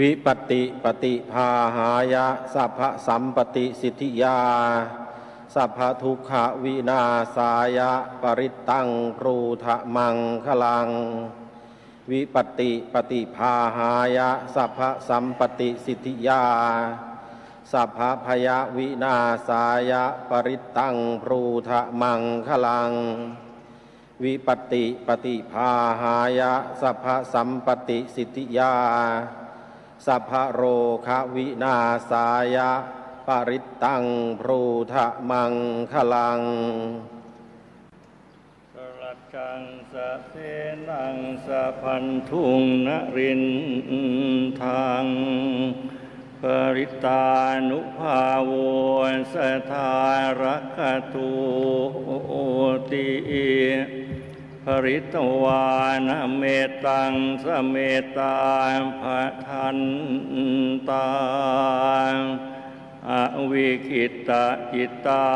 วิปติปฏิภาหายะสัพพสัมปติสิทธิยา สัพพทุกขวินาสายะปริตังครูทะมังคลัง วิปติปฏิภาหายะสัพพสัมปติสิทธิยา สัพพพยวินาสายะปริตังครูทะมังคลังวิปติปฏิภาหายะสัพพสัมปติสิทธิยา สัพพโรคะวินาสายะปริตตังพรูทะมังคลังสรัจังสะเพนังสะพันทุงนรินทางปริตานุภาโวสทารคตูติ ภริตวานเมตังสเมตาภทันตาอวิคิตาจิตา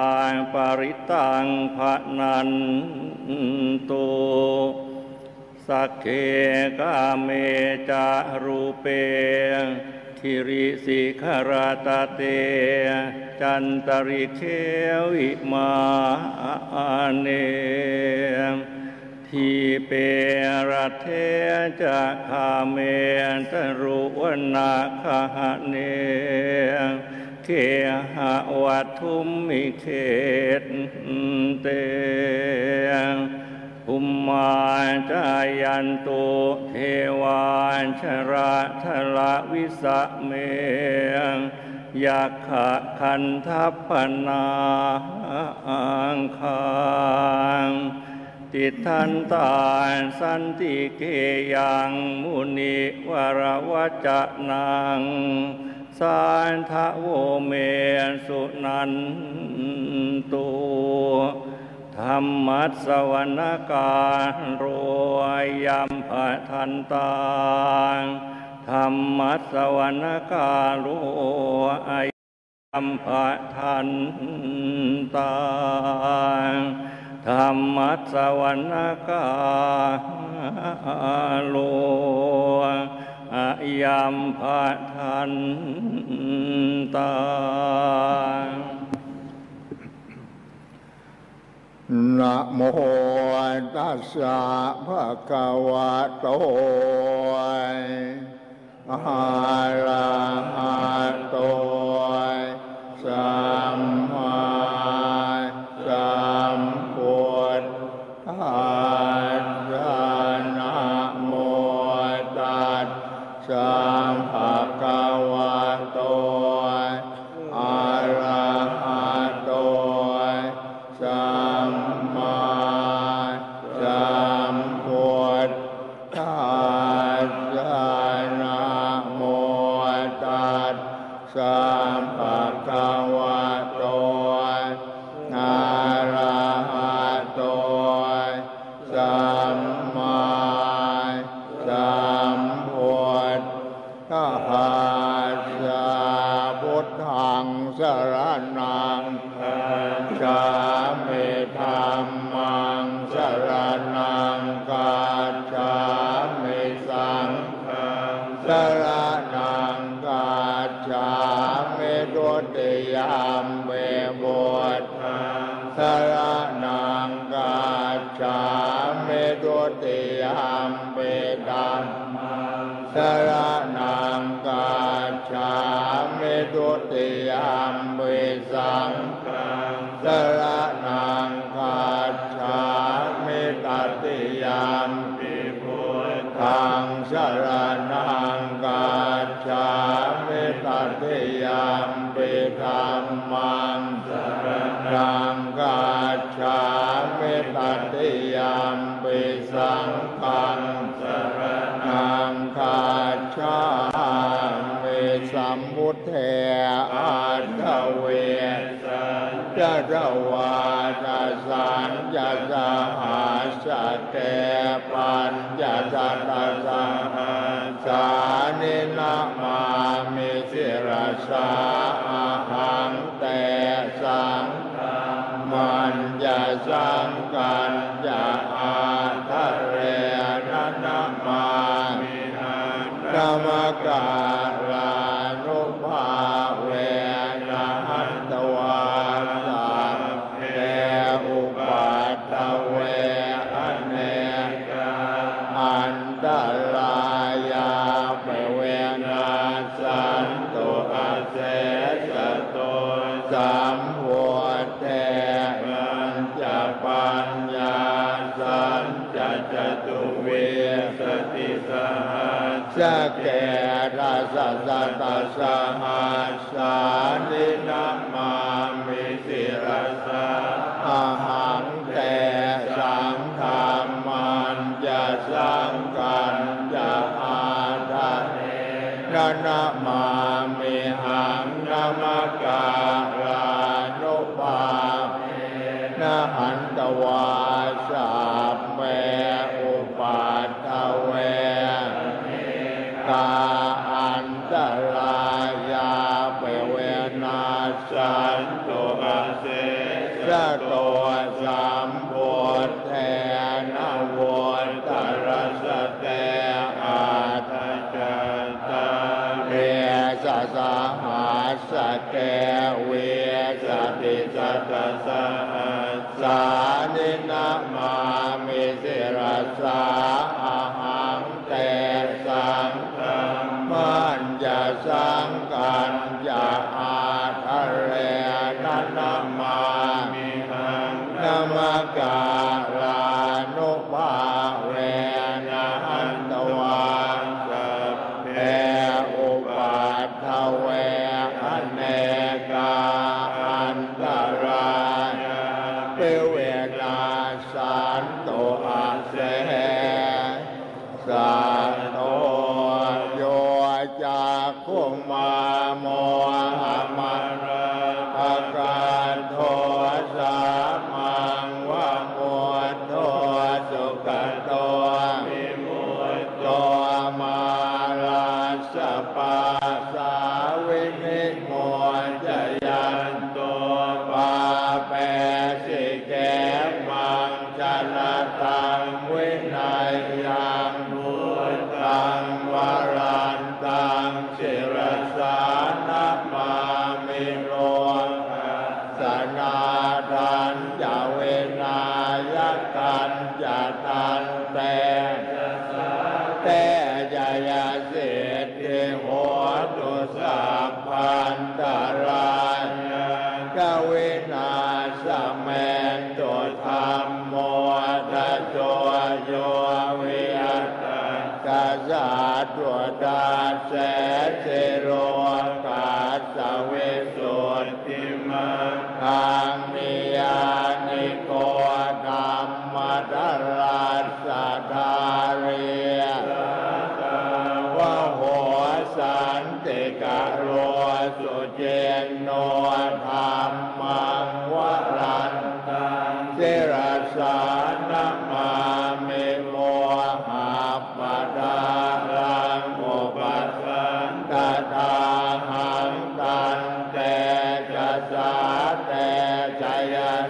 ปริตังภะนันตุสักเคกาเมจารูเปทิริสิขราตาเต จันตริเควิมาเน ทีเปรเทจะคาเมตรุวนาคหเนเคหะวัตทุมมิเขตเตภุมมาจายันตุเทวาชระทละวิสะเมยักขะคันทัพพนาอังคาง ติทันตาสันติเกยังมุนิวรวัจนังสานทะโวเมสุนันตุธรรมัสวรรการโรยยำพะทันตาธรรมัสวรรการโรยยำพะทันตา ธรรมัสวรรกาโลอายัมพะทันตานะโมตัสสะภะคะวะโตอะระหะโต สรนัง กันย เกเวสติสัตสะสานินามามิสิรสาหังเตสังมัญญาสัง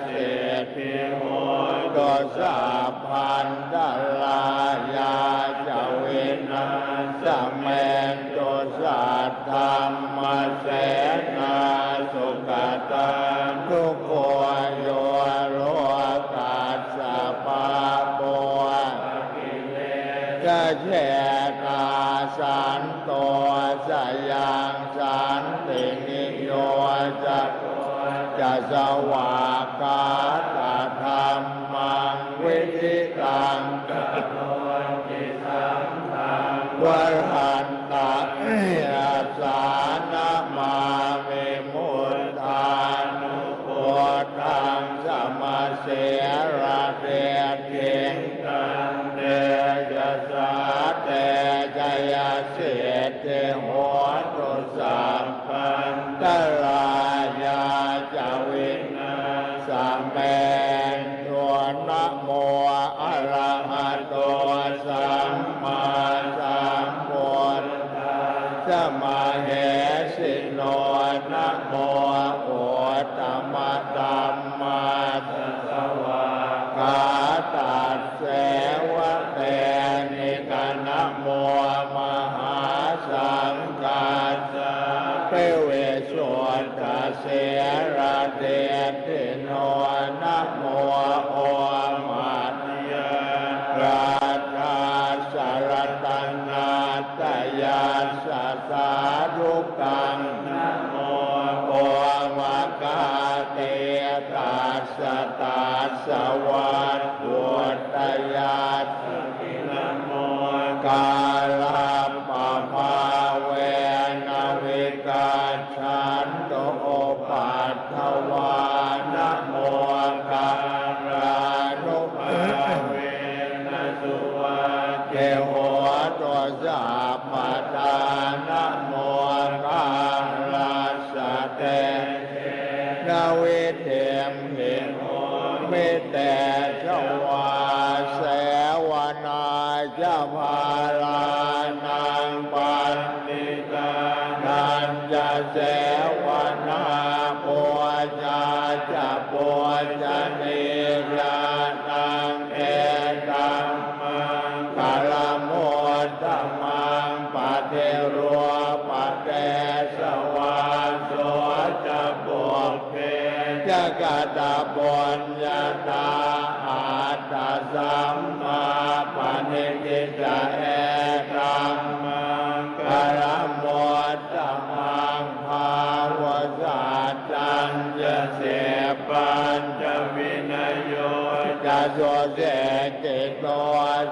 เศษพิโหดสาพันธลายาจวินะสเมนโดสัตธรรมเส สวากา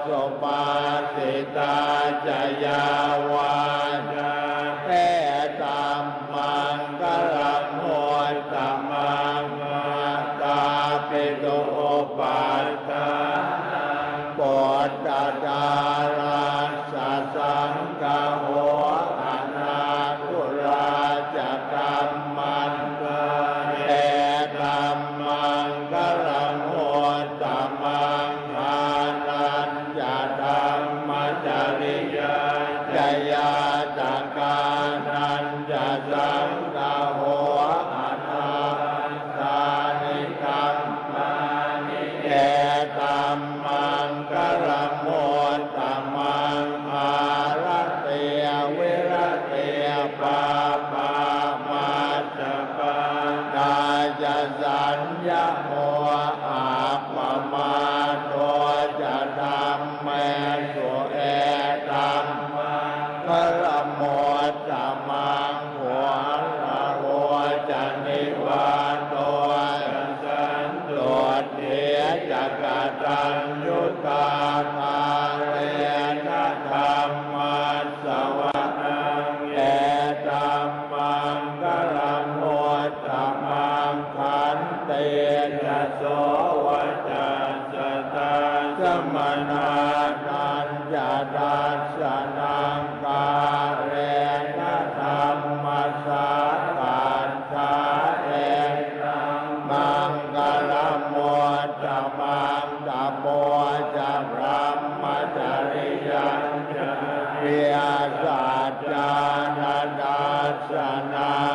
สุปัสสิตาจยาวา Adam. na na na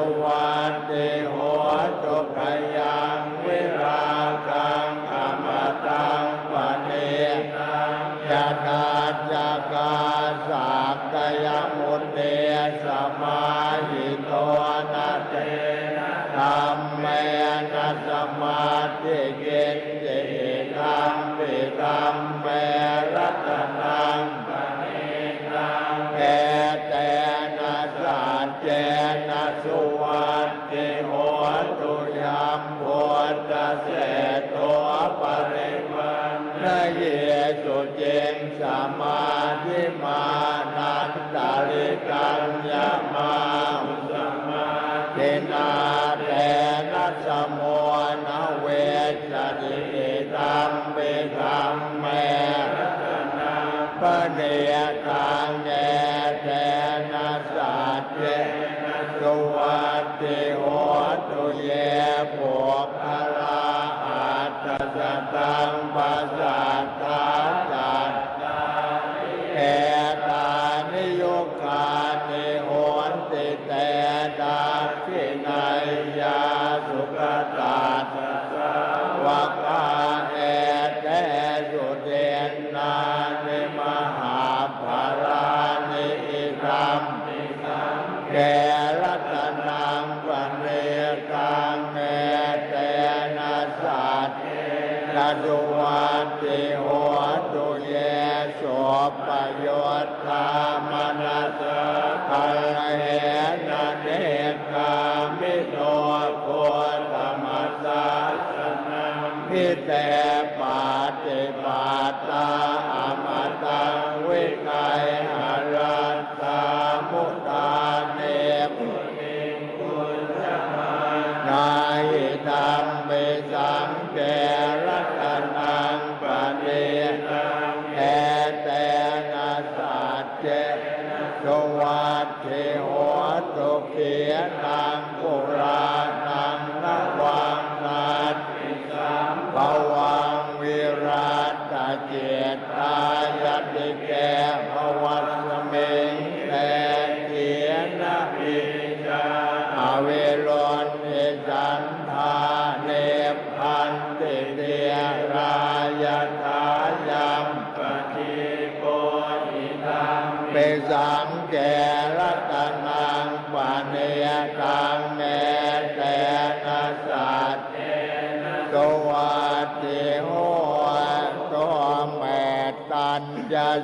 สุวันติโห ภวัตเม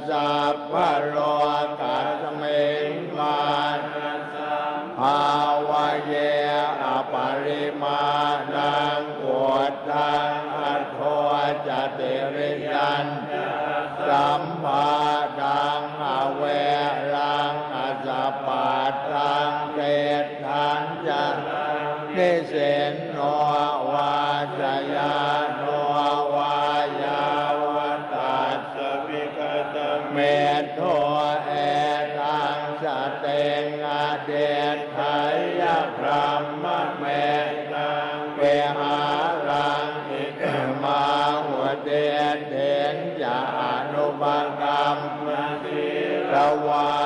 สัพพโรก ปกรรมสีระวา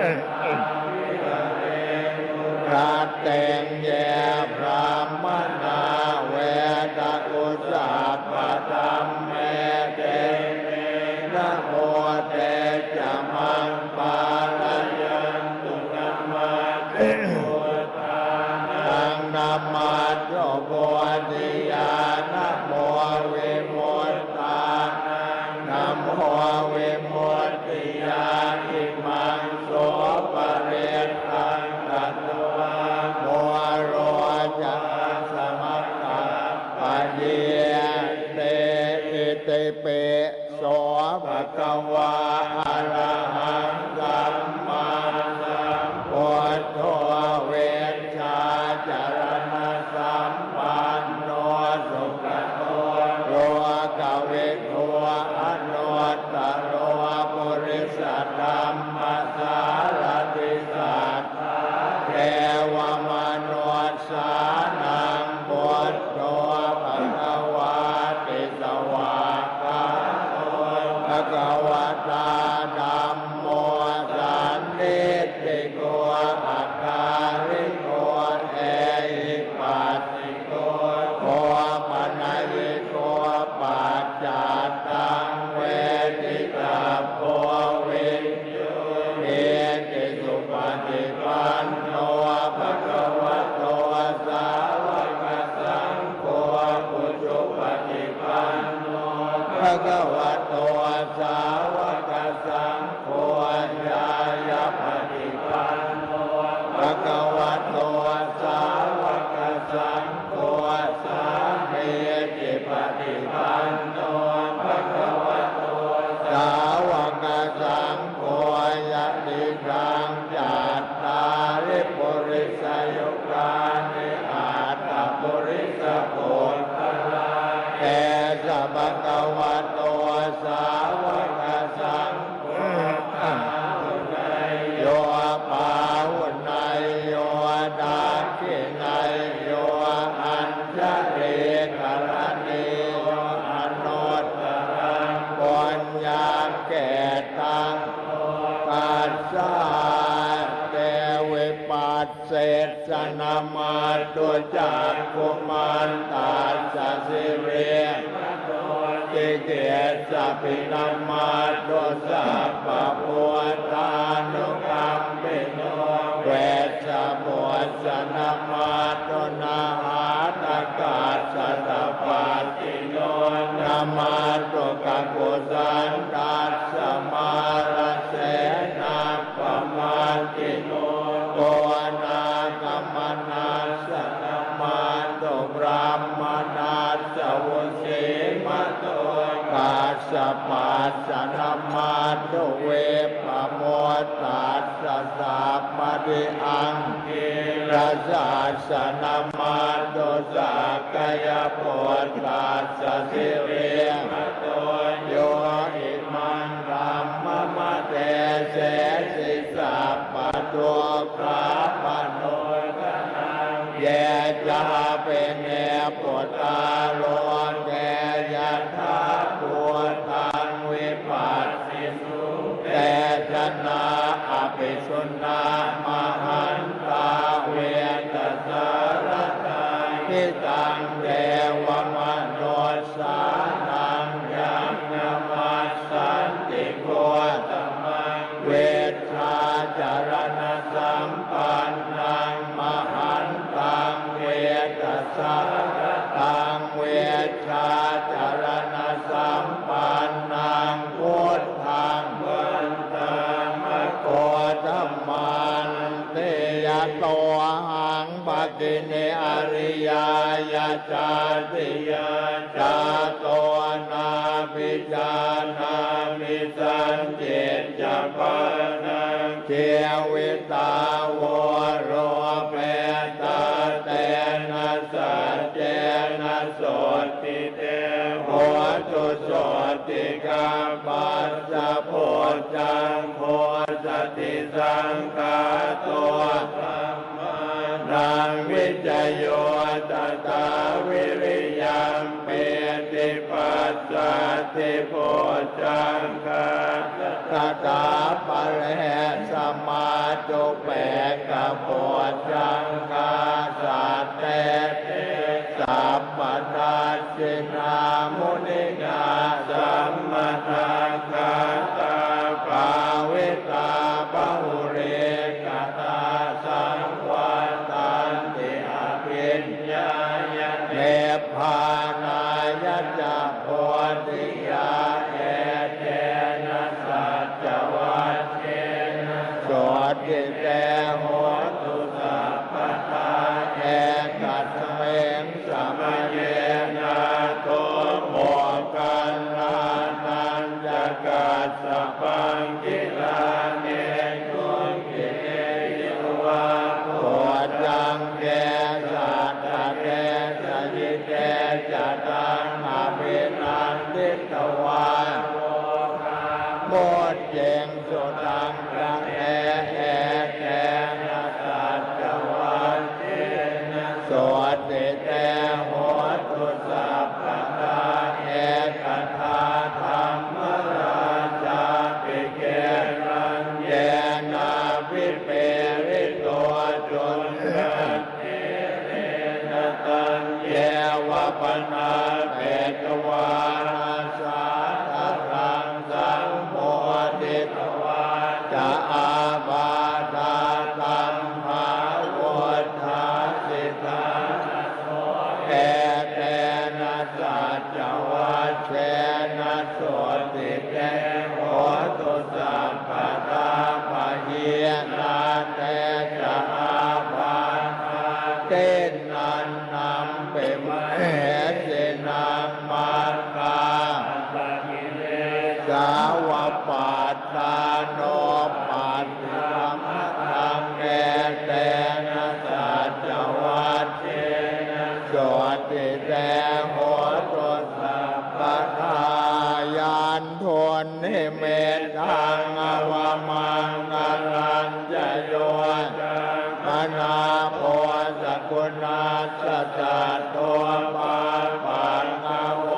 Yeah. ปินัมมาตุสา ติอังกิลสาสนม ติโพจังคะตตาปะเรสมาจุเปกะโพจังคะสัตเตติสัพพทาชินามุ Yeah. สสะโตปาปางกว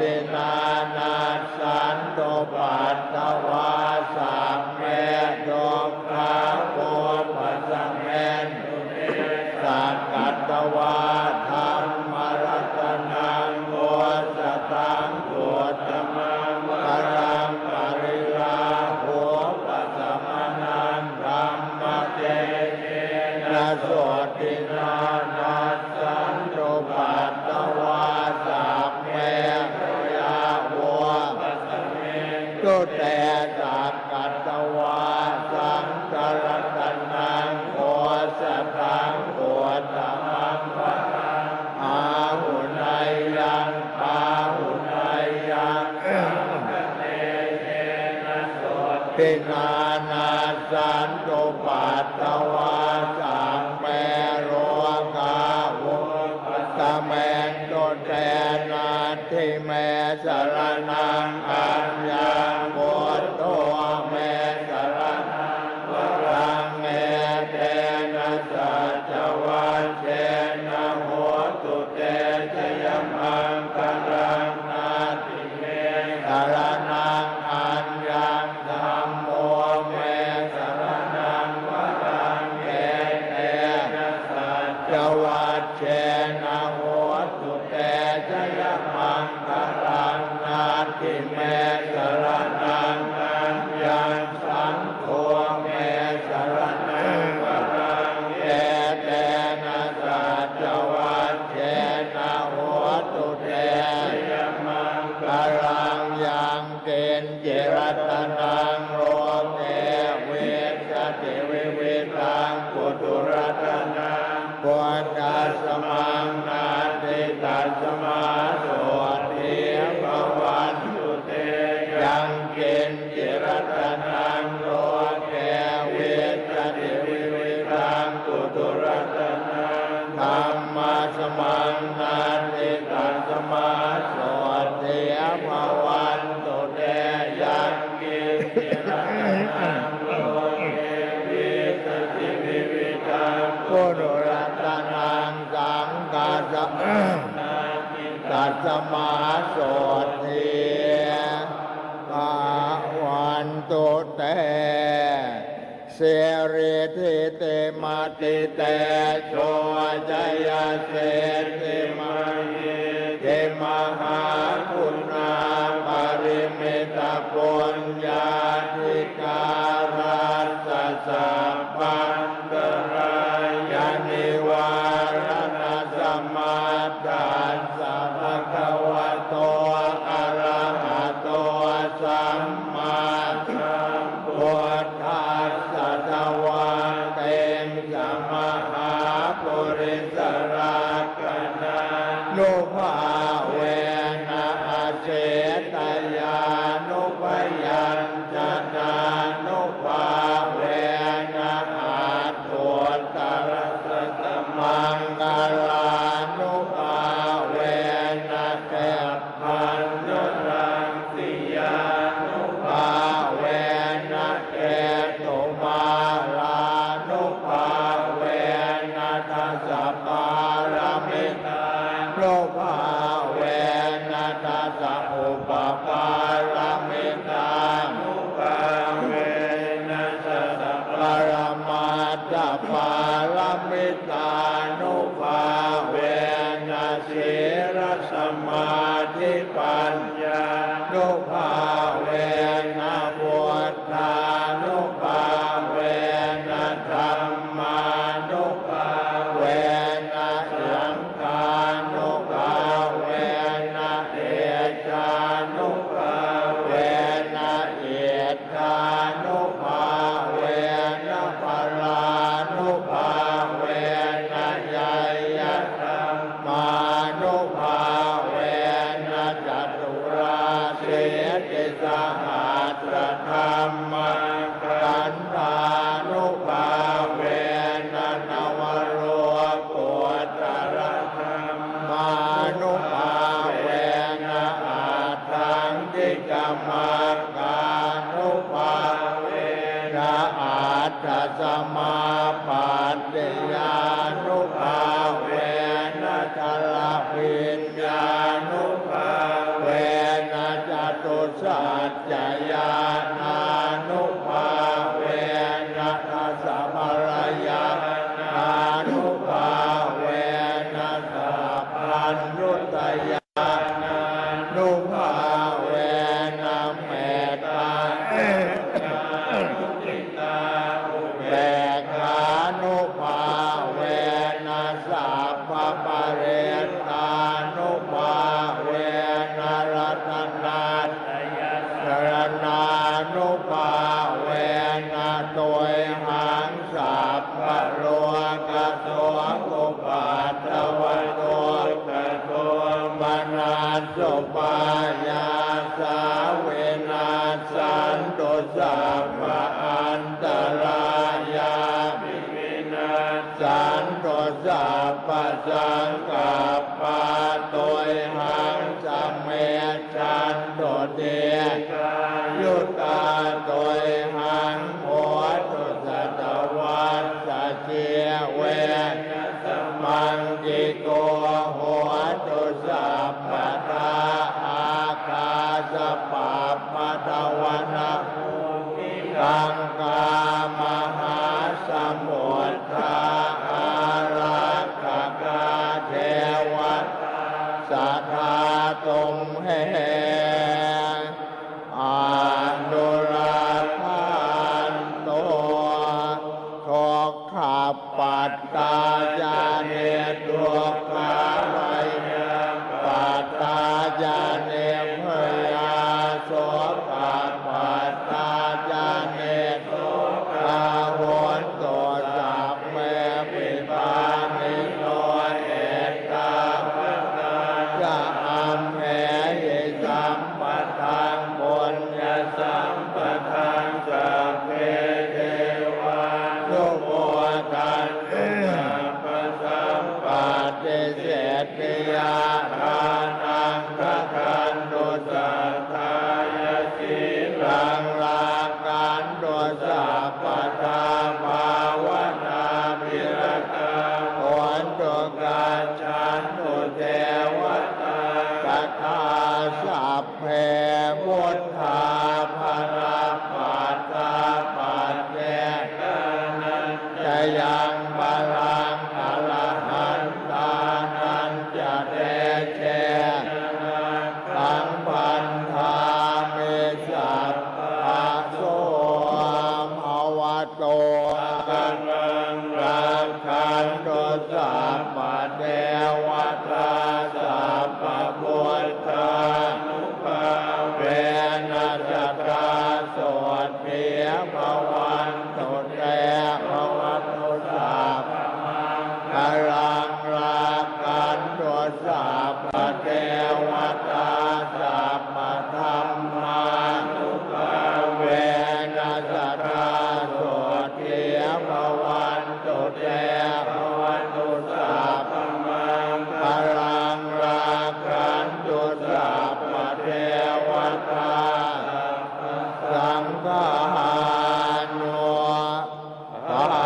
been my ตัสมาโสติภาวันตุเตเสริทิเตมติเตโชจยเสติ ภ